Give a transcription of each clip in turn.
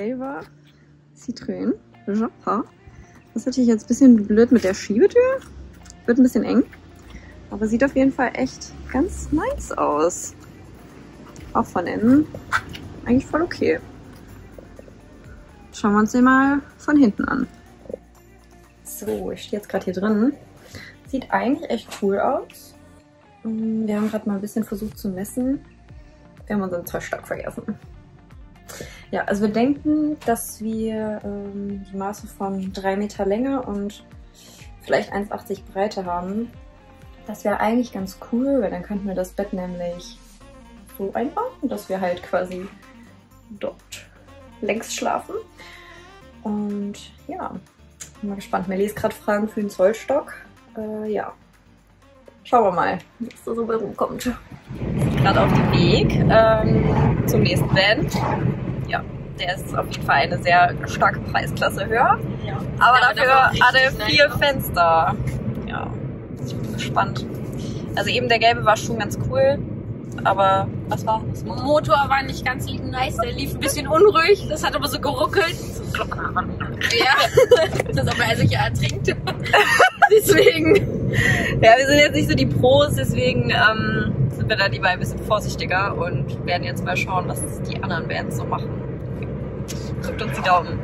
gelber Citroën Joppa. Das ist natürlich jetzt ein bisschen blöd mit der Schiebetür. Wird ein bisschen eng. Aber sieht auf jeden Fall echt ganz nice aus. Auch von innen. Eigentlich voll okay. Schauen wir uns den mal von hinten an. So, ich stehe jetzt gerade hier drin. Sieht eigentlich echt cool aus. Mm, Wir haben gerade mal ein bisschen versucht zu messen. Wir haben unseren Zollstock vergessen. Ja, also wir denken, dass wir ähm, die Maße von 3 Meter Länge und vielleicht 1,80 Breite haben. Das wäre eigentlich ganz cool, weil dann könnten wir das Bett nämlich so einbauen, dass wir halt quasi dort längs schlafen. Und ja, bin mal gespannt. Melly ist gerade Fragen für den Zollstock. Äh, ja. Schauen wir mal, was da so bei rumkommt. Gerade auf dem Weg ähm, zum nächsten Band. Der ist auf jeden Fall eine sehr starke Preisklasse höher. Ja. Aber Ja, dafür da war richtig hat er nice vier auch. Fenster. Ja, ich bin gespannt. Also eben der gelbe war schon ganz cool. Aber was war das? Motor war nicht ganz nice, der lief ein bisschen unruhig, das hat aber so geruckelt. Ja, das ist aber er sich ja ertrinkt. Deswegen. Ja, wir sind jetzt nicht so die Pros, deswegen ähm, sind wir da lieber ein bisschen vorsichtiger und werden jetzt mal schauen, was die anderen Bands so machen. Drückt uns die Daumen.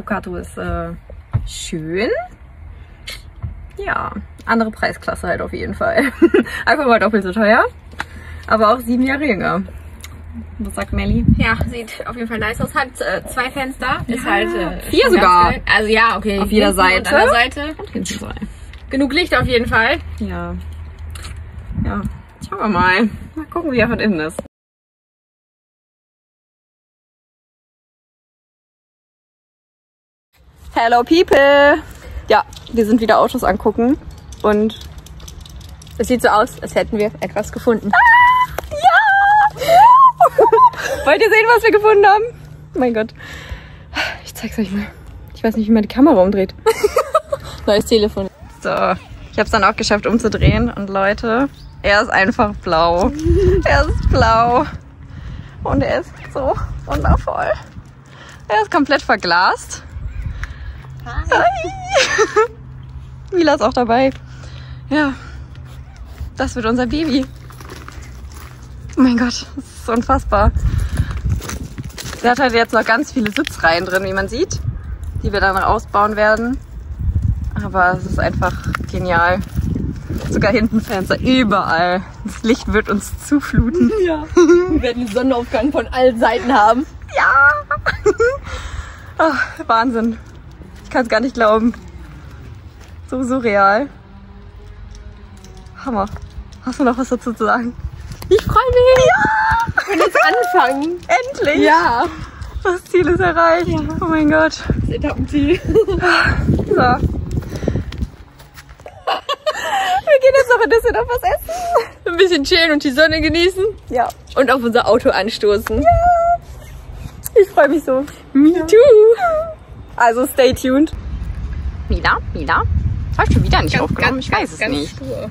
Ducato ist äh, schön. Ja, andere Preisklasse halt auf jeden Fall. Einfach mal doppelt so teuer. Aber auch sieben Jahre jünger. Was sagt Melly? Ja, sieht auf jeden Fall nice aus. Hat äh, zwei Fenster. Ist Ja, halt äh, vier sogar. Also ja, okay. Auf jeder hinten und Seite. Seite. Zwei. Genug Licht auf jeden Fall. Ja. Ja, schauen wir mal. Mal gucken, wie er von innen ist. Hello people! Ja, wir sind wieder Autos angucken und Es sieht so aus, als hätten wir etwas gefunden. wollt ihr sehen, was wir gefunden haben? Oh mein Gott. Ich zeig's euch mal. Ich weiß nicht, wie man die Kamera umdreht. Neues Telefon. So, ich habe es dann auch geschafft umzudrehen und Leute, er ist einfach blau. er ist blau und er ist so wundervoll. Er ist komplett verglast. Hi. Mila ist auch dabei. Ja, das wird unser Baby. Oh mein Gott, das ist unfassbar. Der hat halt jetzt noch ganz viele Sitzreihen drin, wie man sieht, die wir dann ausbauen werden. Aber es ist einfach genial. Sogar hinten Fenster, überall. Das Licht wird uns zufluten. Ja. Wir werden den Sonnenaufgang von allen Seiten haben. Ja! Ach, Wahnsinn. Ich kann es gar nicht glauben. So surreal. Hammer. Hast du noch was dazu zu sagen? Ich freue mich. Ja. Wir können jetzt anfangen. Endlich! Ja. Das Ziel ist erreicht. Oh mein Gott. Das Etappenziel. So. Wir gehen jetzt noch in Düsseldorf was essen. Ein bisschen chillen und die Sonne genießen. Ja. Und auf unser Auto anstoßen. Ich freue mich so. Me too. Also stay tuned. Mila, Mila. Habe ich schon wieder nicht aufgenommen? ich weiß es ganz nicht. Stur.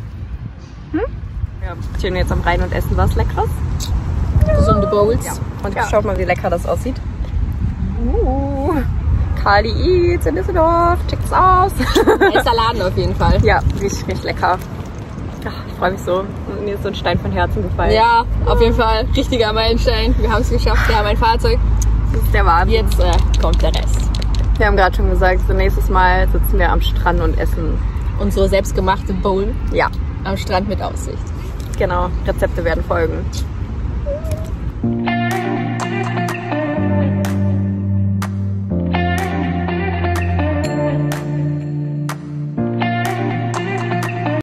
Wir stehen jetzt am Rhein und essen was Leckeres. Gesunde Bowls. Und schaut mal, wie lecker das aussieht. Uh, Kali Eats in Düsseldorf. Checkt's aus. Nicer Laden auf jeden Fall. ja, richtig, richtig lecker. Ach, ich freue mich so. Mir ist so ein Stein von Herzen gefallen. Ja, auf jeden Fall. Richtiger Meilenstein. Wir haben es geschafft. Wir haben ein Fahrzeug. Das ist der Wahnsinn. Jetzt äh, kommt der Rest. Wir haben gerade schon gesagt, so nächstes Mal sitzen wir am Strand und essen. Unsere selbstgemachte Bowl Ja, am Strand mit Aussicht. genau. Rezepte werden folgen.